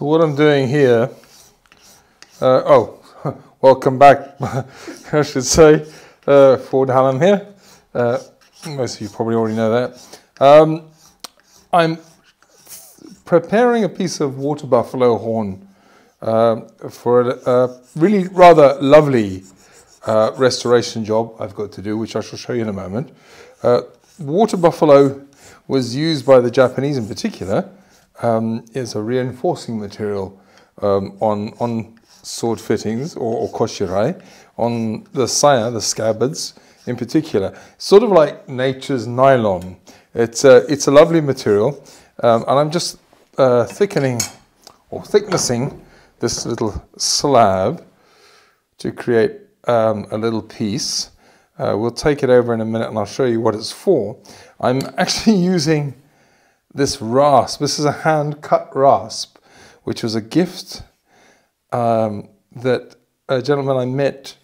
So what I'm doing here, uh, oh, welcome back, I should say, uh, Ford Hallam here. Uh, most of you probably already know that. Um, I'm preparing a piece of water buffalo horn uh, for a, really rather lovely uh, restoration job I've got to do, which I shall show you in a moment. Uh, water buffalo was used by the Japanese in particular um, is a reinforcing material um, on, on sword fittings or, or koshirae, on the saya, the scabbards in particular. Sort of like nature's nylon. It's a, it's a lovely material, um, and I'm just uh, thickening or thicknessing this little slab to create um, a little piece. Uh, we'll take it over in a minute and I'll show you what it's for. I'm actually using this rasp. This is a hand cut rasp, which was a gift um, that a gentleman I met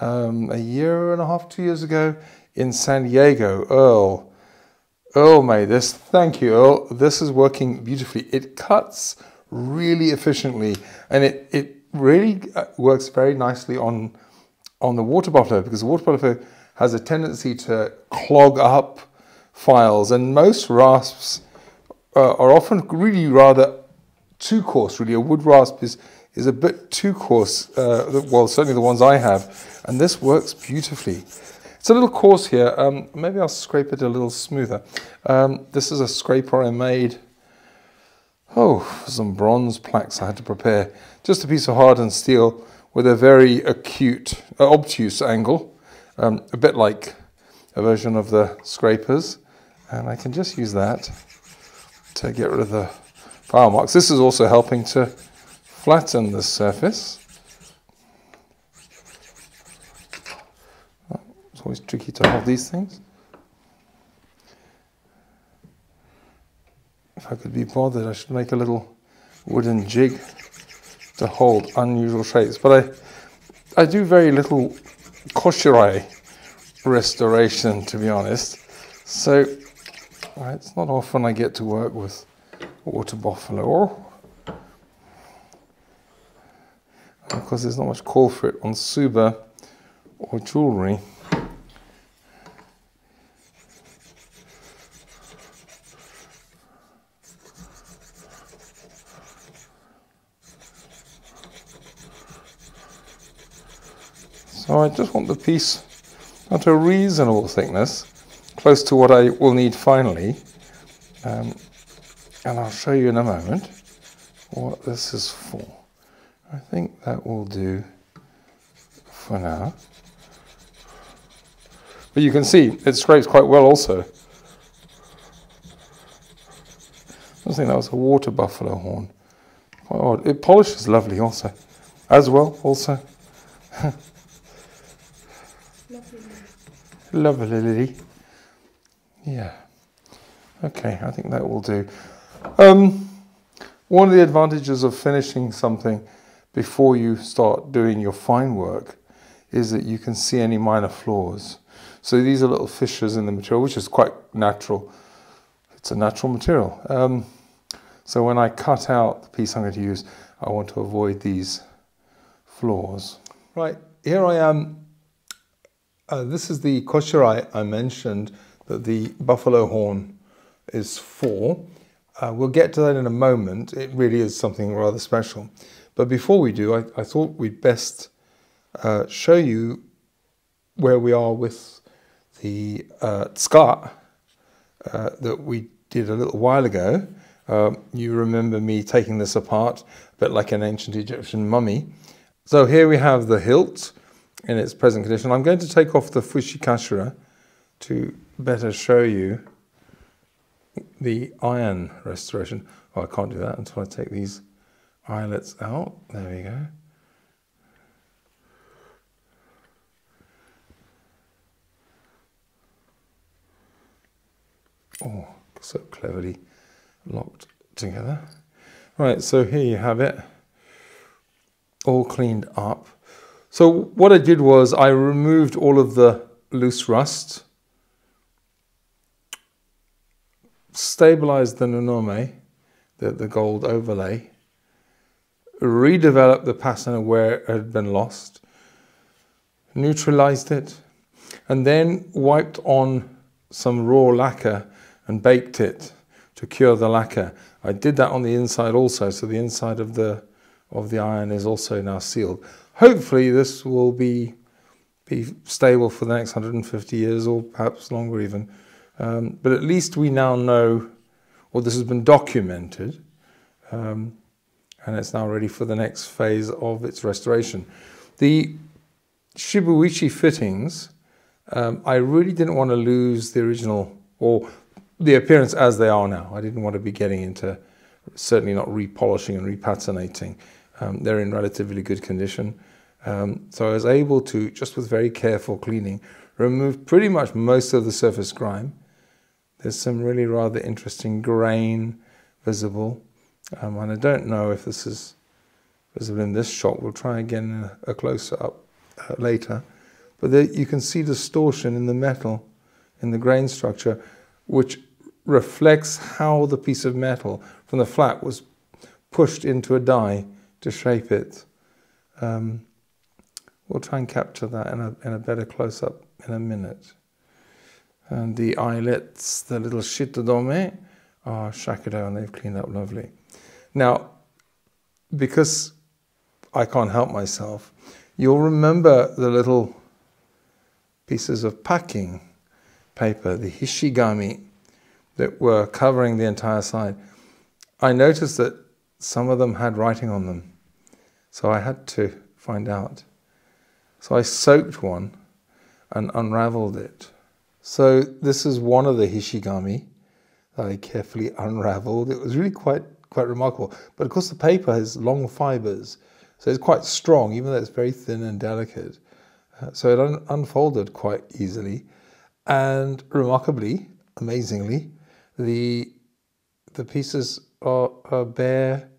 um, a year and a half, two years ago in San Diego, Earl. Earl made this. Thank you, Earl. This is working beautifully. It cuts really efficiently and it, it really uh, works very nicely on, on the water buffalo because the water buffalo has a tendency to clog up files and most rasps uh, are often really rather too coarse, really. A wood rasp is, is a bit too coarse, uh, well, certainly the ones I have, and this works beautifully. It's a little coarse here. Um, maybe I'll scrape it a little smoother. Um, this is a scraper I made. Oh, some bronze plaques I had to prepare. Just a piece of hardened steel with a very acute, uh, obtuse angle, um, a bit like a version of the scrapers. And I can just use that to get rid of the file marks. This is also helping to flatten the surface. It's always tricky to hold these things. If I could be bothered, I should make a little wooden jig to hold unusual shapes. But I, I do very little koshirae restoration, to be honest. So Right, it's not often I get to work with water buffalo. Because there's not much call for it on Tsuba or jewellery. So I just want the piece at a reasonable thickness close to what I will need finally. Um, and I'll show you in a moment what this is for. I think that will do for now. But you can see it scrapes quite well also. I think that was a water buffalo horn. Quite odd. It polishes lovely also. As well, also. lovely. lovely. Yeah. Okay, I think that will do. Um, one of the advantages of finishing something before you start doing your fine work is that you can see any minor flaws. So these are little fissures in the material, which is quite natural. It's a natural material. Um, so when I cut out the piece I'm going to use, I want to avoid these flaws. Right, here I am. Uh, this is the koshirae I mentioned that the buffalo horn is for. Uh, we'll get to that in a moment. It really is something rather special. But before we do, I, I thought we'd best uh, show you where we are with the uh, uh, that we did a little while ago. Um, you remember me taking this apart, a bit like an ancient Egyptian mummy. So here we have the hilt in its present condition. I'm going to take off the fushikashira to better show you the iron restoration. Oh, I can't do that until I take these eyelets out. There we go. Oh, so cleverly locked together. Right, so here you have it, all cleaned up. So what I did was I removed all of the loose rust stabilize the nunome, the, the gold overlay, redeveloped the patina where it had been lost, neutralized it, and then wiped on some raw lacquer and baked it to cure the lacquer. I did that on the inside also, so the inside of the of the iron is also now sealed. Hopefully this will be be stable for the next 150 years or perhaps longer even. Um, but at least we now know, or this has been documented, um, and it's now ready for the next phase of its restoration. The Shibuichi fittings, um, I really didn't want to lose the original or the appearance as they are now. I didn't want to be getting into certainly not repolishing and repatinating. Um, they're in relatively good condition. Um, so I was able to, just with very careful cleaning, remove pretty much most of the surface grime. There's some really rather interesting grain visible. Um, and I don't know if this is visible in this shot. We'll try again a, a closer up uh, later. But there, you can see distortion in the metal, in the grain structure, which reflects how the piece of metal from the flat was pushed into a die to shape it. Um, we'll try and capture that in a, in a better close-up in a minute. And the eyelets, the little shitodome, are shakudo and they've cleaned up lovely. Now, because I can't help myself, you'll remember the little pieces of packing paper, the hishigami, that were covering the entire side. I noticed that some of them had writing on them, so I had to find out. So I soaked one and unraveled it. So this is one of the hishigami that I carefully unraveled. It was really quite quite remarkable. But of course, the paper has long fibers, so it's quite strong, even though it's very thin and delicate. Uh, so it un unfolded quite easily, and remarkably, amazingly, the the pieces are, are bare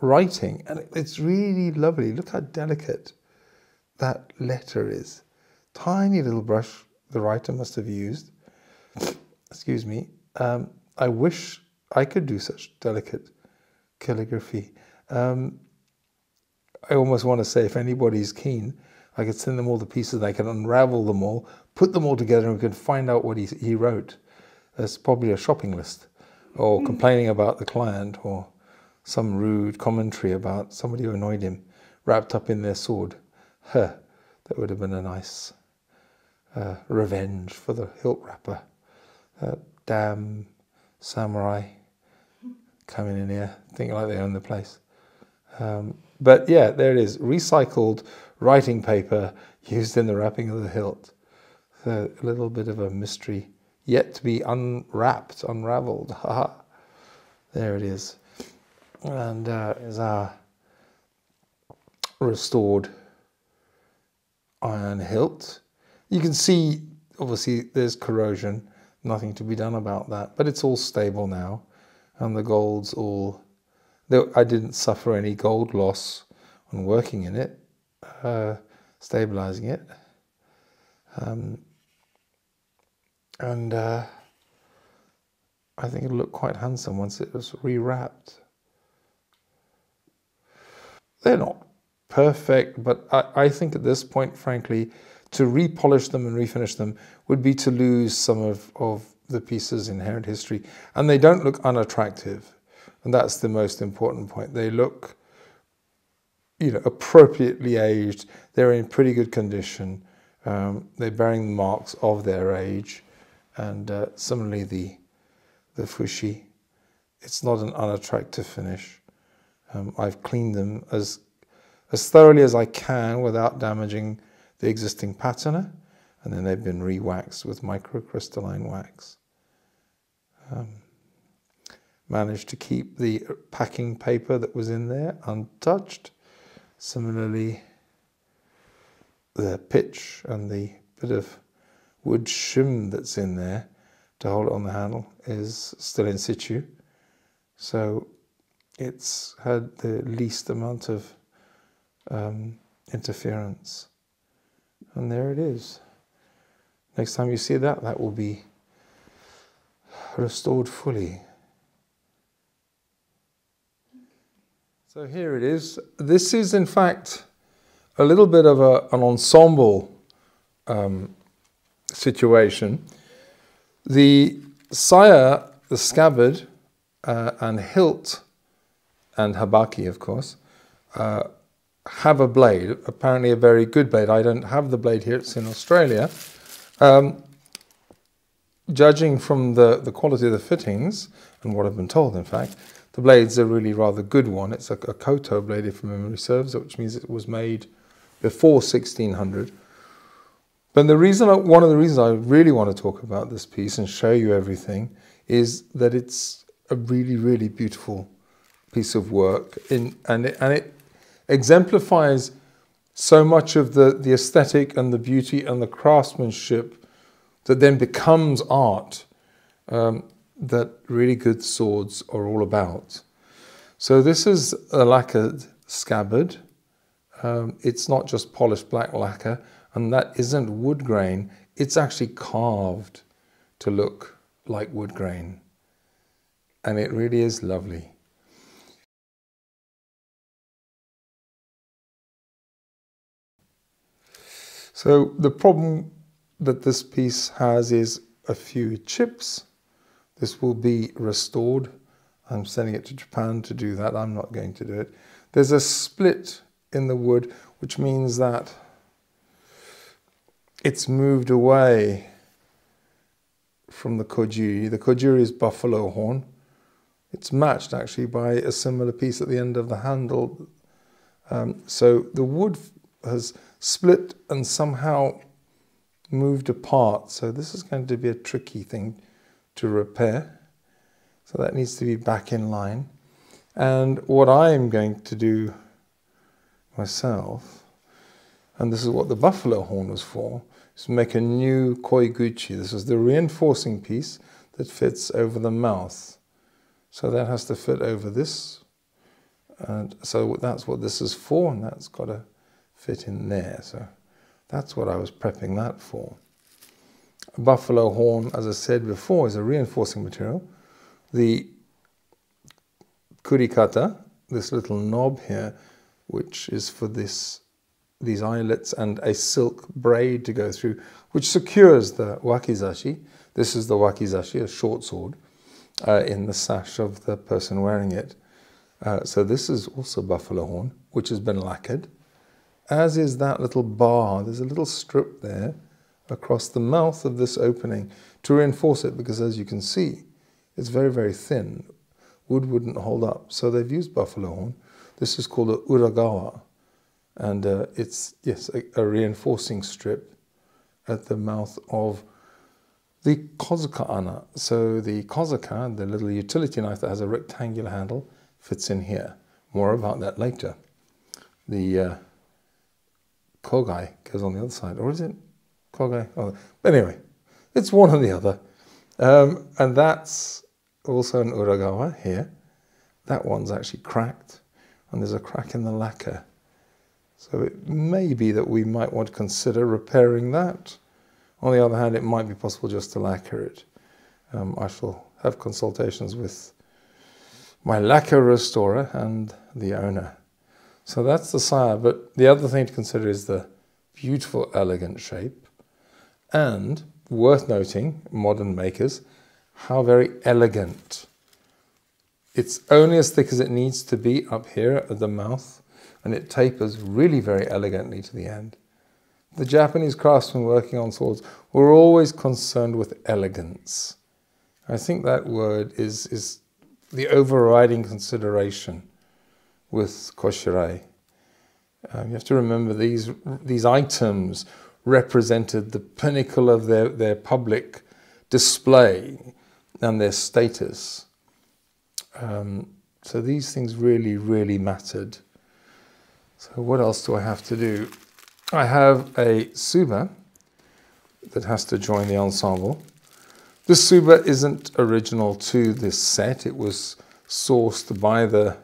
writing, and it's really lovely. Look how delicate that letter is. Tiny little brush the writer must have used. Excuse me. Um, I wish I could do such delicate calligraphy. Um, I almost want to say if anybody's keen, I could send them all the pieces and I can unravel them all, put them all together, and we could find out what he, he wrote. There's probably a shopping list, or mm. complaining about the client, or some rude commentary about somebody who annoyed him, wrapped up in their sword. Huh, that would have been a nice uh, revenge for the hilt wrapper. Uh, damn samurai coming in here, thinking like they own the place. Um, but yeah, there it is recycled writing paper used in the wrapping of the hilt. So a little bit of a mystery yet to be unwrapped, unraveled. There it is. And uh, is our restored iron hilt. You can see, obviously, there's corrosion, nothing to be done about that, but it's all stable now and the gold's all. I didn't suffer any gold loss on working in it, uh, stabilizing it, um, and uh, I think it'll look quite handsome once it was rewrapped. They're not perfect, but I, I think at this point, frankly, to repolish them and refinish them would be to lose some of, of the piece's inherent history. And they don't look unattractive. And that's the most important point. They look you know, appropriately aged. They're in pretty good condition. Um, they're bearing the marks of their age. And uh, similarly, the, the fushi, it's not an unattractive finish. Um, I've cleaned them as, as thoroughly as I can without damaging the existing patina and then they've been re-waxed with microcrystalline wax. Um, managed to keep the packing paper that was in there untouched. Similarly, the pitch and the bit of wood shim that's in there to hold it on the handle is still in situ. So it's had the least amount of um, interference. And there it is. Next time you see that, that will be restored fully. So here it is. This is in fact a little bit of a, an ensemble um, situation. The saya, the scabbard, uh, and hilt, and habaki, of course, uh, have a blade, apparently a very good blade. I don't have the blade here, it's in Australia. Um, judging from the, the quality of the fittings, and what I've been told, in fact, the blade's a really rather good one. It's a, a Koto blade, if memory serves, which means it was made before 1600. But the reason, I, one of the reasons I really want to talk about this piece and show you everything is that it's a really, really beautiful piece of work, in, and it, and it exemplifies so much of the, the aesthetic and the beauty and the craftsmanship that then becomes art um, that really good swords are all about. So this is a lacquered scabbard. Um, it's not just polished black lacquer, and that isn't wood grain. It's actually carved to look like wood grain. And it really is lovely. So the problem that this piece has is a few chips. This will be restored. I'm sending it to Japan to do that. I'm not going to do it. There's a split in the wood, which means that it's moved away from the kojiri. The kojiri is buffalo horn. It's matched actually by a similar piece at the end of the handle. Um, so the wood has split and somehow moved apart. So this is going to be a tricky thing to repair. So that needs to be back in line. And what I am going to do myself, and this is what the buffalo horn was for, is make a new koiguchi. This is the reinforcing piece that fits over the mouth. So that has to fit over this. And so that's what this is for, and that's got to fit in there. So that's what I was prepping that for. Buffalo horn, as I said before, is a reinforcing material. The kurikata, this little knob here, which is for this these eyelets and a silk braid to go through, which secures the wakizashi. This is the wakizashi, a short sword, uh, in the sash of the person wearing it. Uh, so this is also buffalo horn, which has been lacquered as is that little bar. There's a little strip there across the mouth of this opening to reinforce it because as you can see, it's very, very thin. Wood wouldn't hold up. So they've used buffalo horn. This is called a uragawa. And uh, it's, yes, a, a, reinforcing strip at the mouth of the kozuka ana. So the kozuka, the little utility knife that has a rectangular handle, fits in here. More about that later. The uh, Kogai goes on the other side, or is it Kogai? Oh, anyway, it's one or the other. Um, and that's also an Uragawa here. That one's actually cracked, and there's a crack in the lacquer. So it may be that we might want to consider repairing that. On the other hand, it might be possible just to lacquer it. Um, I shall have consultations with my lacquer restorer and the owner. So that's the saya, but the other thing to consider is the beautiful, elegant shape. And worth noting, modern makers, how very elegant. It's only as thick as it needs to be up here at the mouth, and it tapers really very elegantly to the end. The Japanese craftsmen working on swords were always concerned with elegance. I think that word is, is the overriding consideration with koshirae. Um, you have to remember these these items represented the pinnacle of their, their public display and their status. Um, so these things really, really mattered. So what else do I have to do? I have a tsuba that has to join the ensemble. This tsuba isn't original to this set. It was sourced by the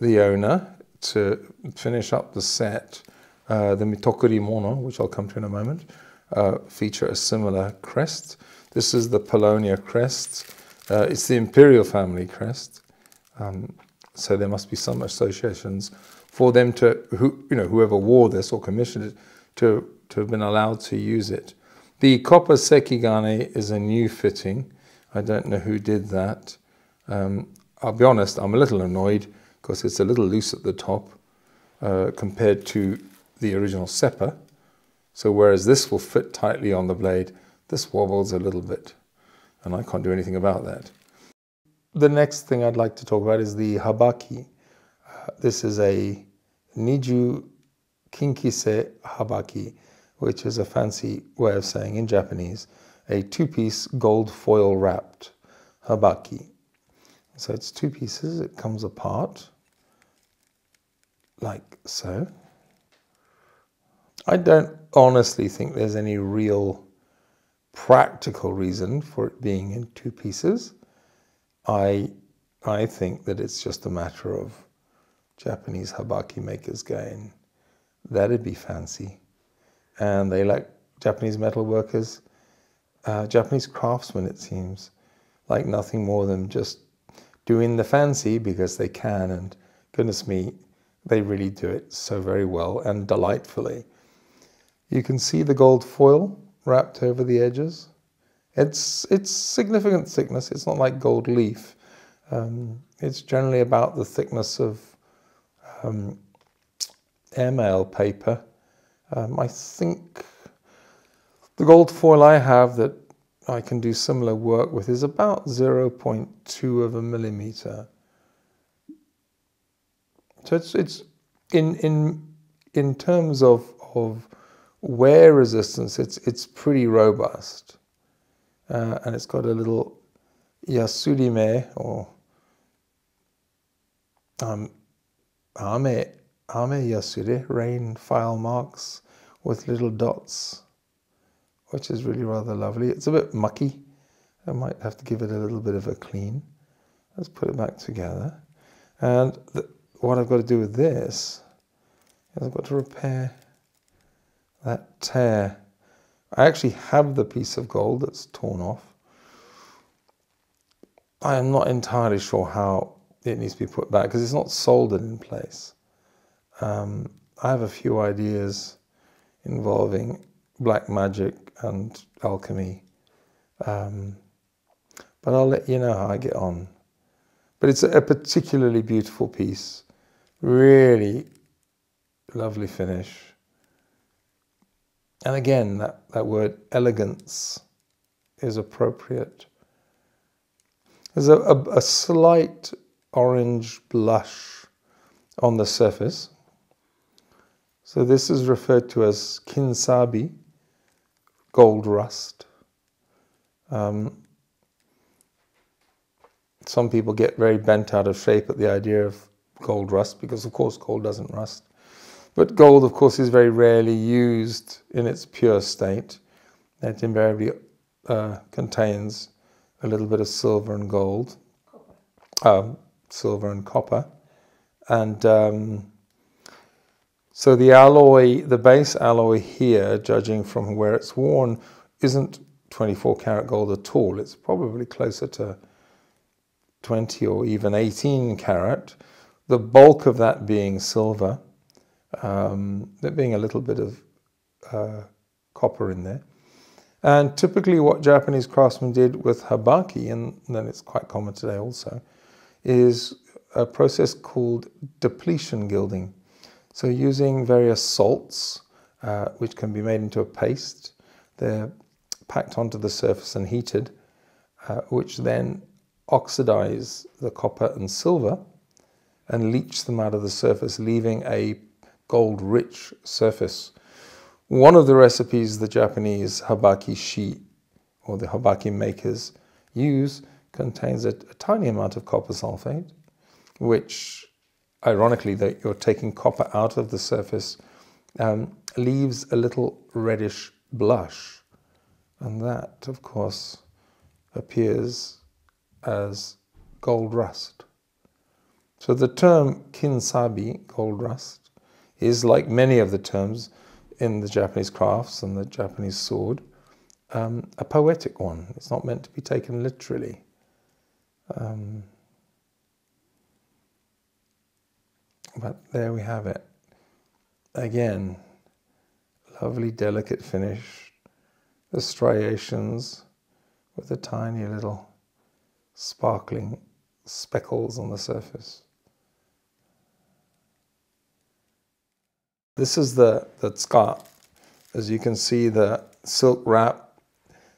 the owner to finish up the set. Uh, the Mitokoro Mono, which I'll come to in a moment, uh, feature a similar crest. This is the Paulownia crest. Uh, it's the imperial family crest. Um, so there must be some associations for them to, who, you know, whoever wore this or commissioned it, to, to have been allowed to use it. The copper sekigane is a new fitting. I don't know who did that. Um, I'll be honest, I'm a little annoyed because it's a little loose at the top uh, compared to the original Seppa. So whereas this will fit tightly on the blade, this wobbles a little bit and I can't do anything about that. The next thing I'd like to talk about is the habaki. Uh, this is a Niju Kinkise habaki, which is a fancy way of saying in Japanese a two-piece gold foil wrapped habaki. So it's two pieces, it comes apart like so. I don't honestly think there's any real practical reason for it being in two pieces. I, I think that it's just a matter of Japanese habaki makers going, that'd be fancy. And they like Japanese metal workers, uh, Japanese craftsmen, it seems, like nothing more than just doing the fancy because they can. And goodness me, they really do it so very well and delightfully. You can see the gold foil wrapped over the edges. It's, it's significant thickness. It's not like gold leaf. Um, it's generally about the thickness of um, airmail paper. Um, I think the gold foil I have that I can do similar work with is about 0.2 of a millimeter. So it's, it's in, in, in terms of, of wear resistance, it's, it's pretty robust. Uh, and it's got a little yasurime or um, ame, ame yasuri, rain file marks with little dots, which is really rather lovely. It's a bit mucky. I might have to give it a little bit of a clean. Let's put it back together. And the, what I've got to do with this is I've got to repair that tear. I actually have the piece of gold that's torn off. I am not entirely sure how it needs to be put back because it's not soldered in place. Um, I have a few ideas involving black magic and alchemy, um, but I'll let you know how I get on. But it's a particularly beautiful piece, really lovely finish. And again, that, that word elegance is appropriate. There's a, a, a slight orange blush on the surface. So this is referred to as kinsabi, gold rust. Um, some people get very bent out of shape at the idea of gold rust because, of course, gold doesn't rust. But gold, of course, is very rarely used in its pure state. It invariably uh, contains a little bit of silver and gold, um, silver and copper. And um, so the alloy, the base alloy here, judging from where it's worn, isn't 24 karat gold at all. It's probably closer to 20 or even 18 karat. The bulk of that being silver um, there being a little bit of uh, copper in there. And typically what Japanese craftsmen did with habaki, and then it's quite common today also, is a process called depletion gilding. So using various salts, uh, which can be made into a paste, they're packed onto the surface and heated, uh, which then oxidize the copper and silver and leach them out of the surface, leaving a gold rich surface. One of the recipes the Japanese habaki shi or the habaki makers use contains a, a tiny amount of copper sulfate, which ironically that you're taking copper out of the surface um, leaves a little reddish blush. And that, of course, appears as gold rust. So the term kinsabi, gold rust, is like many of the terms in the Japanese crafts and the Japanese sword, um, a poetic one. It's not meant to be taken literally. Um, But there we have it. Again, lovely delicate finish. The striations with the tiny little sparkling speckles on the surface. This is the, the scarf. As you can see, the silk wrap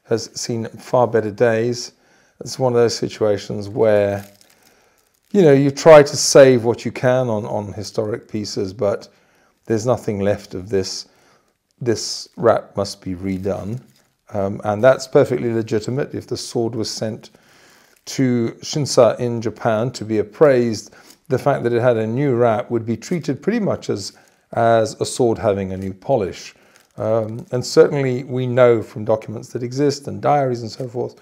has seen far better days. It's one of those situations where, you know, you try to save what you can on, on historic pieces, but there's nothing left of this. This wrap must be redone. Um, and that's perfectly legitimate. If the sword was sent to Shinsa in Japan to be appraised, the fact that it had a new wrap would be treated pretty much as, as a sword having a new polish. Um, and certainly we know from documents that exist and diaries and so forth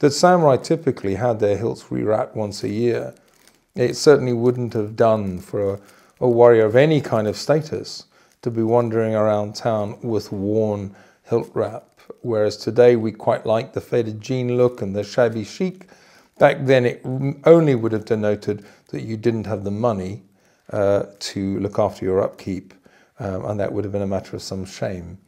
that samurai typically had their hilts rewrapped once a year. It certainly wouldn't have done for a, a warrior of any kind of status to be wandering around town with worn hilt wrap. Whereas today we quite like the faded jean look and the shabby chic. Back then it only would have denoted that you didn't have the money uh, to look after your upkeep um, and that would have been a matter of some shame.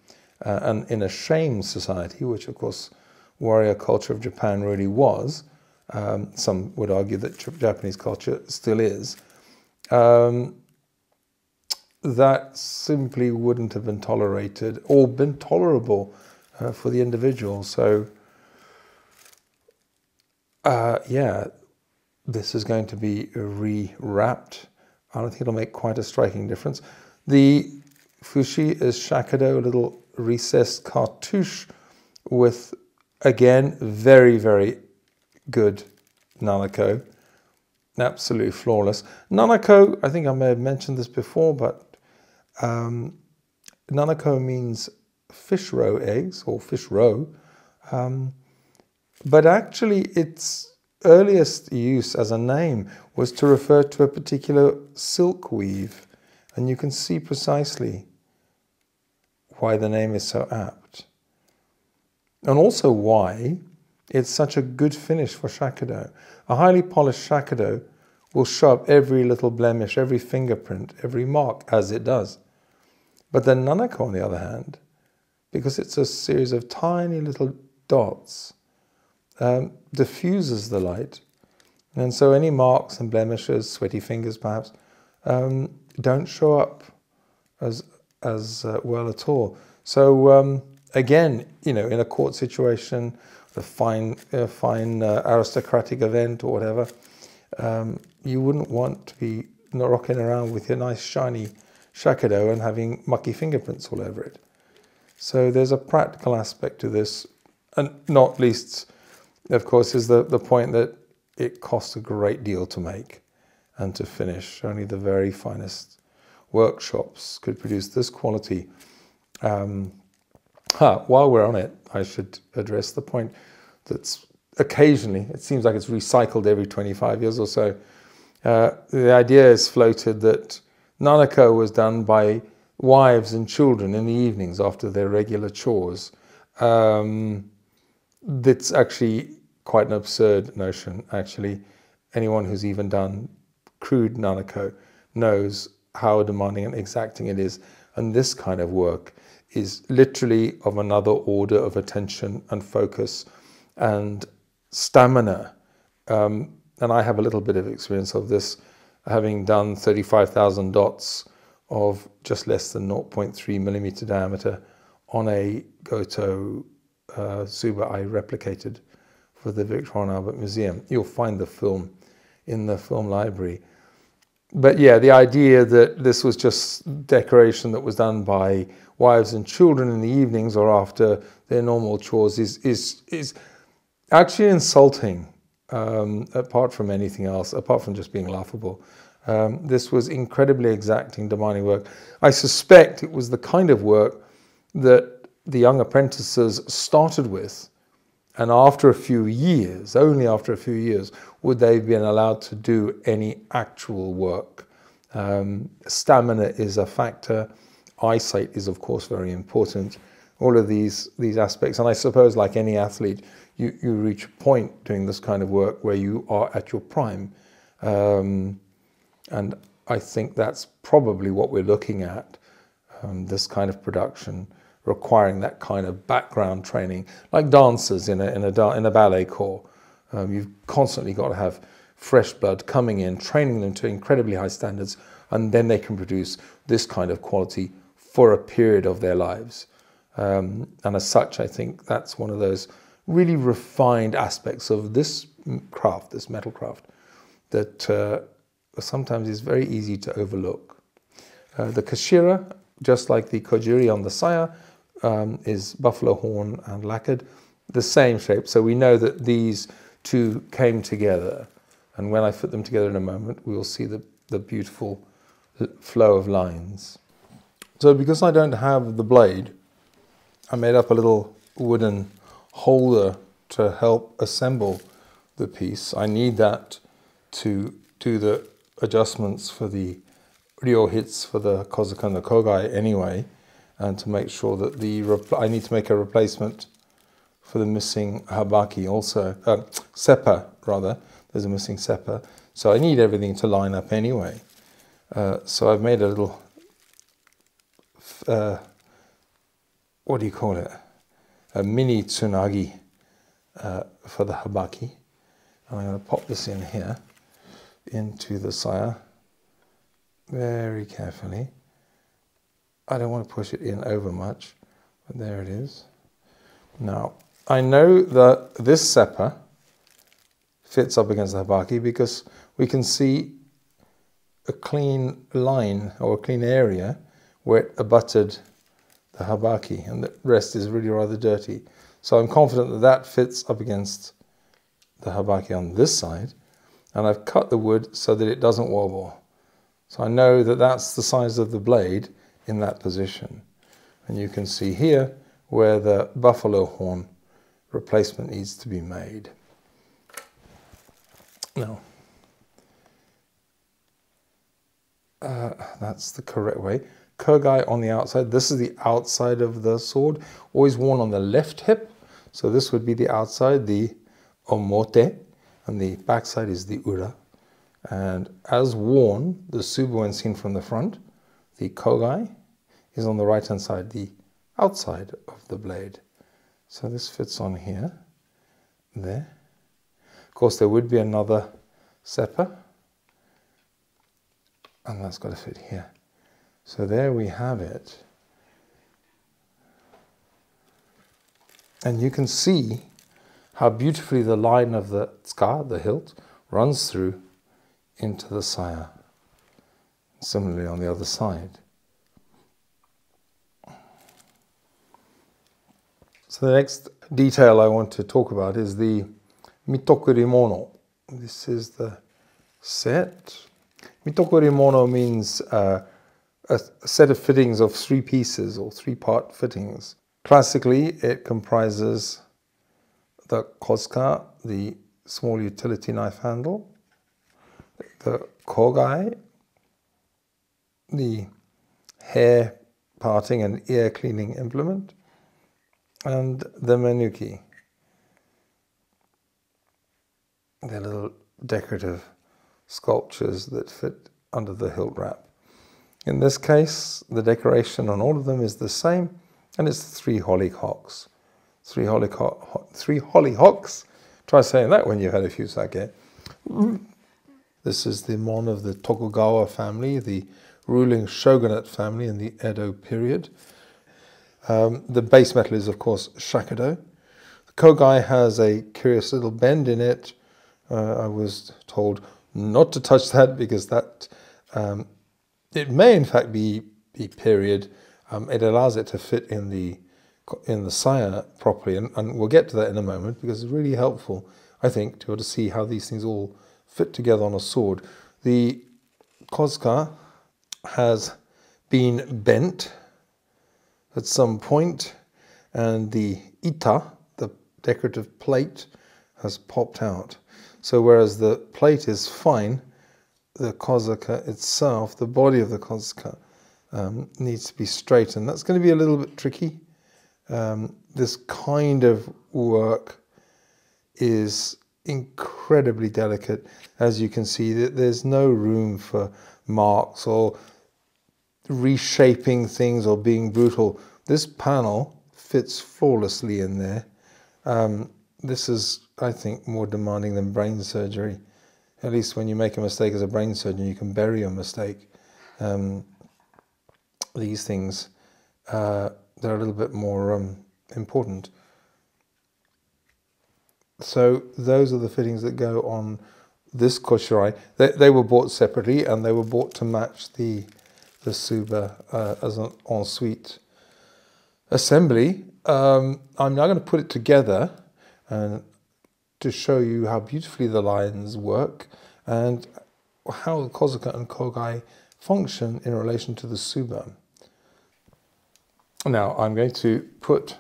Uh, and in a shame society, which of course warrior culture of Japan really was, um, some would argue that Japanese culture still is, um, that simply wouldn't have been tolerated or been tolerable uh, for the individual. So, uh, yeah, this is going to be rewrapped. I don't think it'll make quite a striking difference. The Fushi is shakudo, a little recessed cartouche with, again, very, very good Nanako. Absolutely flawless. Nanako, I think I may have mentioned this before, but um, Nanako means fish roe eggs or fish roe. Um, but actually, its earliest use as a name was to refer to a particular silk weave. And you can see precisely why the name is so apt. And also why it's such a good finish for Shakudo. A highly polished Shakudo will show up every little blemish, every fingerprint, every mark as it does. But the nanako, on the other hand, because it's a series of tiny little dots, um, diffuses the light. And so any marks and blemishes, sweaty fingers perhaps, um, don't show up as, as uh, well at all. So um, again, you know, in a court situation, a fine, uh, fine uh, aristocratic event or whatever, um, you wouldn't want to be rocking around with your nice shiny shakudo and having mucky fingerprints all over it. So there's a practical aspect to this, and not least, of course, is the, the point that it costs a great deal to make and to finish. Only the very finest workshops could produce this quality. Um, while we're on it, I should address the point that's occasionally, it seems like it's recycled every 25 years or so. Uh, the idea is floated that Nanako was done by wives and children in the evenings after their regular chores. Um, that's actually quite an absurd notion, actually. Anyone who's even done crude Nanako knows how demanding and exacting it is. And this kind of work is literally of another order of attention and focus and stamina. Um, and I have a little bit of experience of this, having done 35,000 dots of just less than 0.3 millimeter diameter on a Goto uh, Tsuba I replicated for the Victoria and Albert Museum. You'll find the film in the film library but yeah, the idea that this was just decoration that was done by wives and children in the evenings or after their normal chores is is is actually insulting. Um, apart from anything else, apart from just being laughable, um, this was incredibly exacting, demanding work. I suspect it was the kind of work that the young apprentices started with and after a few years, only after a few years, would they have been allowed to do any actual work. Um, stamina is a factor. Eyesight is, of course, very important. All of these these aspects, and I suppose, like any athlete, you, you reach a point doing this kind of work where you are at your prime. Um, and I think that's probably what we're looking at, um, this kind of production requiring that kind of background training, like dancers in a, in a, in a ballet corps. Um, you've constantly got to have fresh blood coming in, training them to incredibly high standards, and then they can produce this kind of quality for a period of their lives. Um, and as such, I think that's one of those really refined aspects of this craft, this metal craft, that uh, sometimes is very easy to overlook. Uh, the kashira, just like the kojiri on the saya, um, is buffalo horn and lacquered, the same shape. So we know that these two came together. And when I put them together in a moment, we will see the, the beautiful flow of lines. So because I don't have the blade, I made up a little wooden holder to help assemble the piece. I need that to do the adjustments for the ryohitsu for the Kozuka and the Kogai anyway, and to make sure that the I need to make a replacement for the missing habaki also, uh, seppa rather, there's a missing seppa So I need everything to line up anyway. Uh, so I've made a little, uh, what do you call it? A mini tsunagi uh, for the habaki. And I'm going to pop this in here into the saya very carefully. I don't want to push it in over much, but there it is. Now, I know that this seppa fits up against the habaki because we can see a clean line or a clean area where it abutted the habaki and the rest is really rather dirty. So I'm confident that that fits up against the habaki on this side and I've cut the wood so that it doesn't wobble. So I know that that's the size of the blade in that position. And you can see here where the buffalo horn replacement needs to be made. Now, uh, that's the correct way. Kogai on the outside. This is the outside of the sword, always worn on the left hip. So this would be the outside, the omote, and the backside is the ura. And as worn, the tsuba when seen from the front, the kogai is on the right hand side, the outside of the blade. So this fits on here, there. Of course, there would be another seppa, and that's got to fit here. So there we have it. And you can see how beautifully the line of the tsuka, the hilt, runs through into the saya. Similarly on the other side. So the next detail I want to talk about is the mitokoromono. This is the set. Mitokurimono means uh, a set of fittings of three pieces or three part fittings. Classically, it comprises the kozuka, the small utility knife handle, the kogai, the hair parting and ear cleaning implement, and the menuki. They're little decorative sculptures that fit under the hilt wrap. In this case, the decoration on all of them is the same, and it's three hollyhocks. Three, hollyhock, three hollyhocks. Try saying that when you've had a few sake. This is the mon of the Tokugawa family, the ruling shogunate family in the Edo period. Um, the base metal is, of course, shakudo. The kogai has a curious little bend in it. Uh, I was told not to touch that because that um, it may in fact be be period. Um, it allows it to fit in the in the saya properly, and, and we'll get to that in a moment because it's really helpful, I think, to be able to see how these things all fit together on a sword. The kozuka has been bent at some point, and the ita, the decorative plate, has popped out. So whereas the plate is fine, the kozuka itself, the body of the kozuka, um, needs to be straightened. that's going to be a little bit tricky. Um, this kind of work is incredibly delicate. As you can see, that there's no room for marks or reshaping things or being brutal. This panel fits flawlessly in there. Um, this is, I think, more demanding than brain surgery. At least when you make a mistake as a brain surgeon, you can bury your mistake. Um, these things, uh, they're a little bit more um, important. So those are the fittings that go on this Koshirae. They, they were bought separately and they were bought to match the the Tsuba uh, as an ensuite assembly. Um, I'm now going to put it together and to show you how beautifully the lines work and how the Kozuka and Kogai function in relation to the Tsuba. Now I'm going to put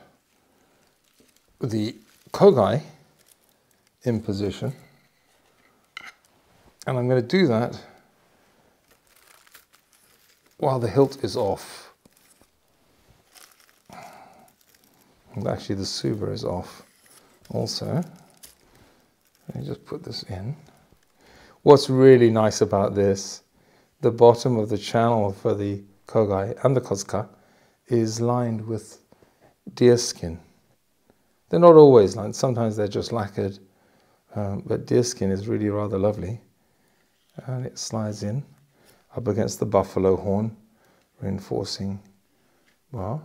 the Kogai in position and I'm going to do that while the hilt is off. Actually the Tsuba is off also. Let me just put this in. What's really nice about this, the bottom of the channel for the Kogai and the Kozuka is lined with deer skin. They're not always lined, sometimes they're just lacquered, um, but deer skin is really rather lovely. And it slides in up against the buffalo horn, reinforcing well.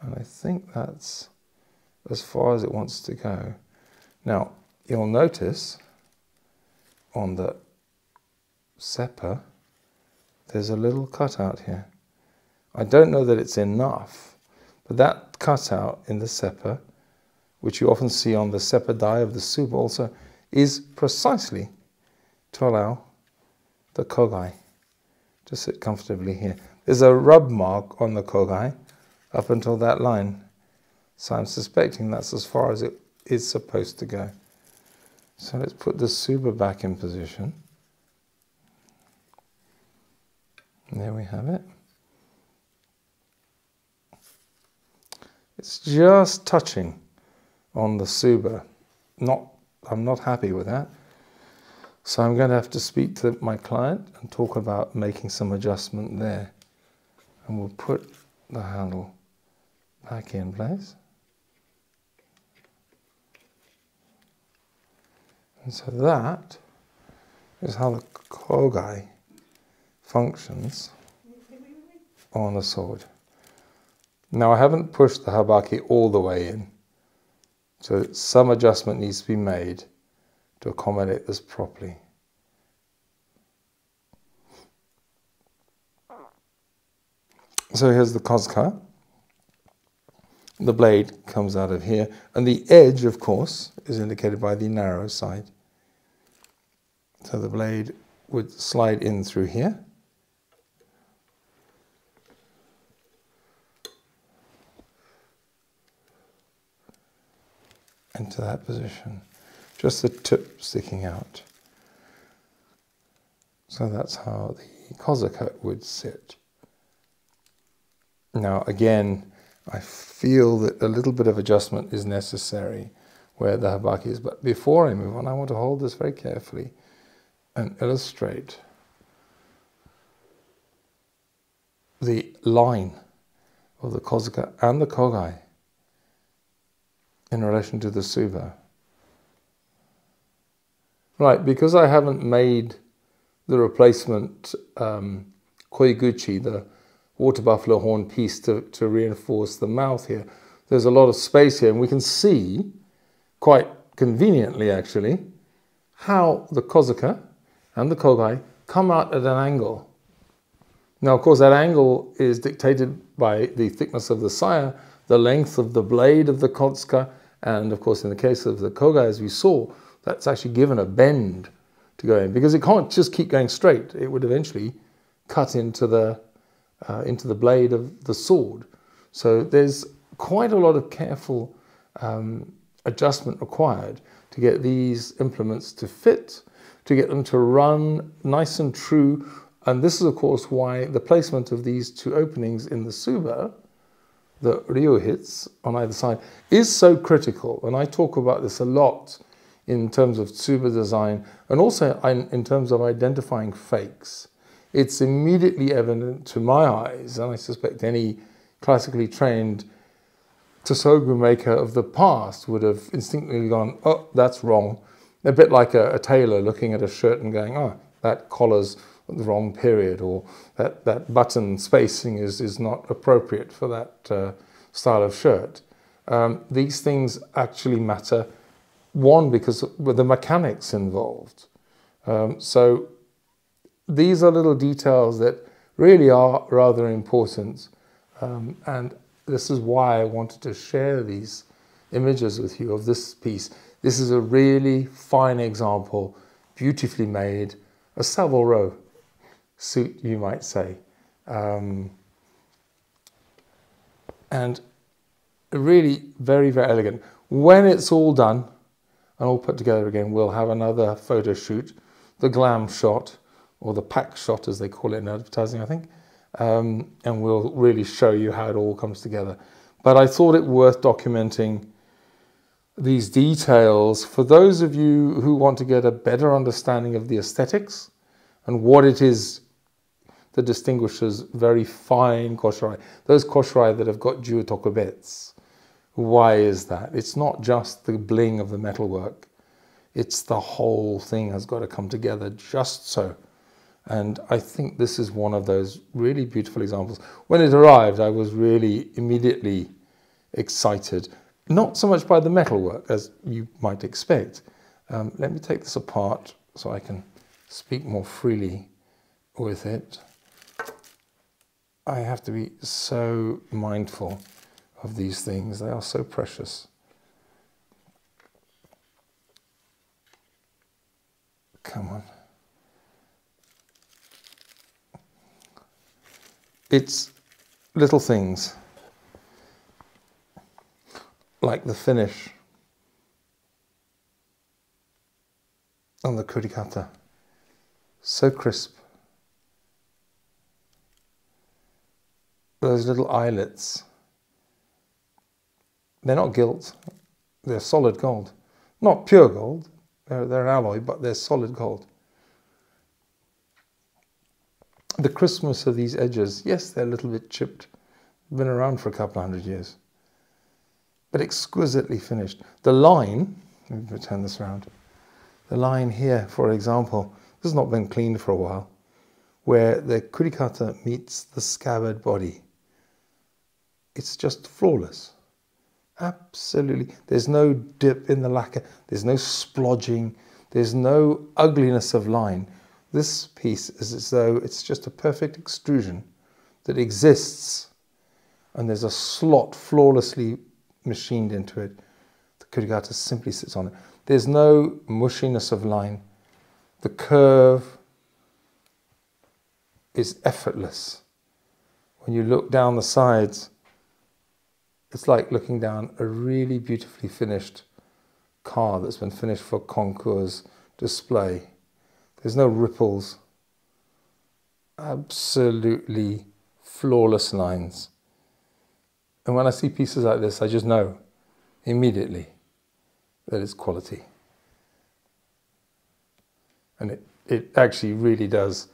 And I think that's as far as it wants to go. Now, you'll notice on the seppa, there's a little cutout here. I don't know that it's enough, but that cutout in the seppa, which you often see on the seppadai of the Tsuba also, is precisely to allow the kogai Just sit comfortably here. There's a rub mark on the kogai up until that line. So I'm suspecting that's as far as it is supposed to go. So let's put the Tsuba back in position. And there we have it. It's just touching on the Tsuba. Not, I'm not happy with that. So I'm going to have to speak to my client and talk about making some adjustment there. And we'll put the handle back in place. And so that is how the kogai functions on the sword. Now I haven't pushed the habaki all the way in, so some adjustment needs to be made to accommodate this properly. So here's the Kozuka. The blade comes out of here, and the edge, of course, is indicated by the narrow side. So the blade would slide in through here. Into that position just the tip sticking out. So that's how the Kozuka would sit. Now again, I feel that a little bit of adjustment is necessary where the habaki is. But before I move on, I want to hold this very carefully and illustrate the line of the Kozuka and the Kogai in relation to the Tsuba. Right, because I haven't made the replacement um, koiguchi, the water buffalo horn piece to, to reinforce the mouth here, there's a lot of space here, and we can see, quite conveniently actually, how the kozuka and the kogai come out at an angle. Now, of course, that angle is dictated by the thickness of the saya, the length of the blade of the kozuka, and of course, in the case of the kogai, as we saw, that's actually given a bend to go in because it can't just keep going straight. It would eventually cut into the, uh, into the blade of the sword. So there's quite a lot of careful um, adjustment required to get these implements to fit, to get them to run nice and true. And this is, of course, why the placement of these two openings in the Tsuba, the Ryohitsu on either side, is so critical. And I talk about this a lot in terms of Tsuba design and also in terms of identifying fakes. it's immediately evident to my eyes, and I suspect any classically trained Tosogu maker of the past would have instinctively gone, oh, that's wrong. A bit like a, a tailor looking at a shirt and going, oh, that collar's the wrong period, or that, that button spacing is, is not appropriate for that uh, style of shirt. Um, these things actually matter, one, because with the mechanics involved. Um, so these are little details that really are rather important. Um, and this is why I wanted to share these images with you of this piece. This is a really fine example, beautifully made, a Savile Row suit, you might say. Um, and really very, very elegant. When it's all done and all put together again, we'll have another photo shoot, the glam shot, or the pack shot as they call it in advertising, I think. Um, and we'll really show you how it all comes together. But I thought it worth documenting these details for those of you who want to get a better understanding of the aesthetics and what it is that distinguishes very fine koshirae. Those koshirae that have got Juyo Tokubetsu. Why is that? It's not just the bling of the metalwork. It's the whole thing has got to come together just so. And I think this is one of those really beautiful examples. When it arrived, I was really immediately excited, not so much by the metalwork as you might expect. Um, let me take this apart so I can speak more freely with it. I have to be so mindful of these things. They are so precious. Come on. It's little things like the finish on the kurikata. So crisp. those little eyelets, they're not gilt, they're solid gold. Not pure gold, they're, they're an alloy, but they're solid gold. The crispness of these edges, yes, they're a little bit chipped, been around for a couple of hundred years, but exquisitely finished. The line, let me turn this around, the line here, for example, this has not been cleaned for a while, where the kurikata meets the scabbard body it's just flawless. Absolutely. There's no dip in the lacquer, there's no splodging, there's no ugliness of line. This piece is as though it's just a perfect extrusion that exists and there's a slot flawlessly machined into it. The kurikata simply sits on it. There's no mushiness of line. The curve is effortless. When you look down the sides, it's like looking down a really beautifully finished car that's been finished for concours display. There's no ripples. Absolutely flawless lines. And when I see pieces like this, I just know immediately that it's quality. And it, it actually really does.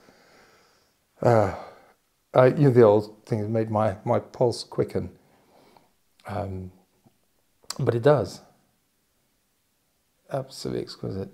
Uh, you know, the old thing that made my, my pulse quicken. Um, but it does. Absolutely exquisite.